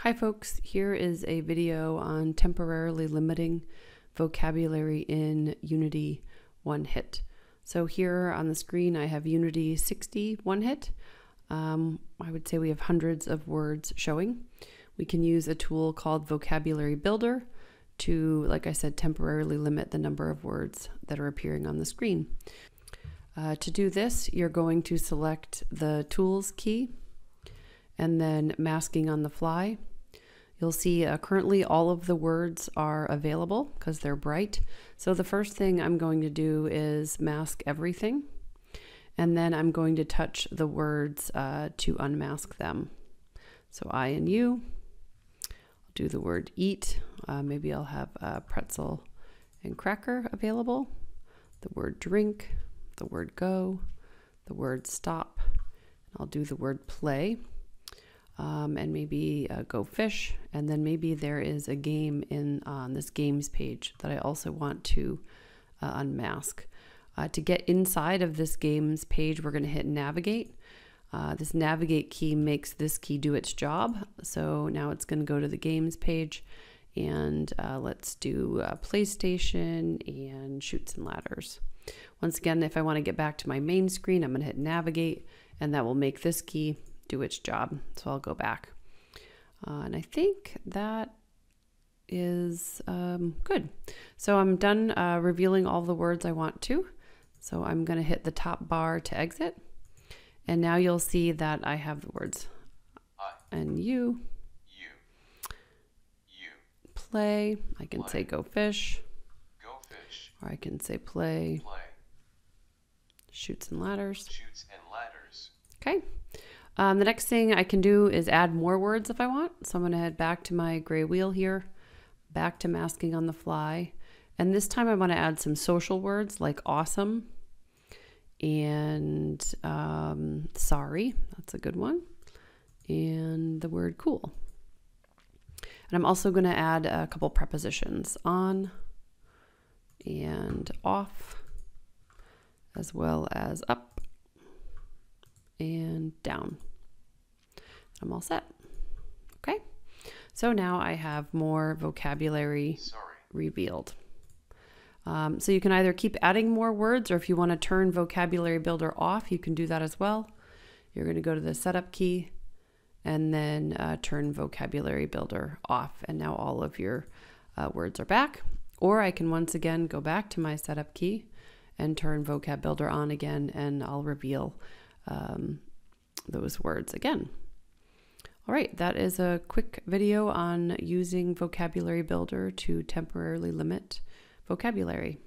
Hi folks, here is a video on temporarily limiting vocabulary in Unity one hit. So here on the screen I have Unity 60 one hit. Um, I would say we have hundreds of words showing. We can use a tool called Vocabulary Builder to, like I said, temporarily limit the number of words that are appearing on the screen. Uh, to do this, you're going to select the Tools key and then masking on the fly. You'll see uh, currently all of the words are available because they're bright. So the first thing I'm going to do is mask everything. And then I'm going to touch the words uh, to unmask them. So I and you. I'll do the word eat. Uh, maybe I'll have pretzel and cracker available. The word drink, the word go, the word stop. I'll do the word play um, and maybe uh, go fish. And then maybe there is a game in on this games page that I also want to uh, unmask. Uh, to get inside of this games page, we're going to hit navigate. Uh, this navigate key makes this key do its job. So now it's going to go to the games page and uh, let's do PlayStation and Chutes and Ladders. Once again, if I want to get back to my main screen, I'm going to hit navigate and that will make this key do its job. So I'll go back. Uh, and I think that is um, good. So I'm done uh, revealing all the words I want to. So I'm going to hit the top bar to exit. And now you'll see that I have the words I, and you. You. You. Play. I can play. say go fish. Go fish. Or I can say play. Play. Chutes and ladders. Chutes and ladders. Okay. Um, the next thing I can do is add more words if I want. So I'm going to head back to my gray wheel here, back to masking on the fly. And this time I want to add some social words like awesome and um, sorry. That's a good one. And the word cool. And I'm also going to add a couple prepositions on and off, as well as up and down. I'm all set. Okay, so now I have more vocabulary Sorry. revealed. Um, so you can either keep adding more words or if you want to turn vocabulary builder off, you can do that as well. You're going to go to the setup key and then uh, turn vocabulary builder off. And now all of your uh, words are back. Or I can once again go back to my setup key and turn vocab builder on again and I'll reveal um, those words again. All right, that is a quick video on using Vocabulary Builder to temporarily limit vocabulary.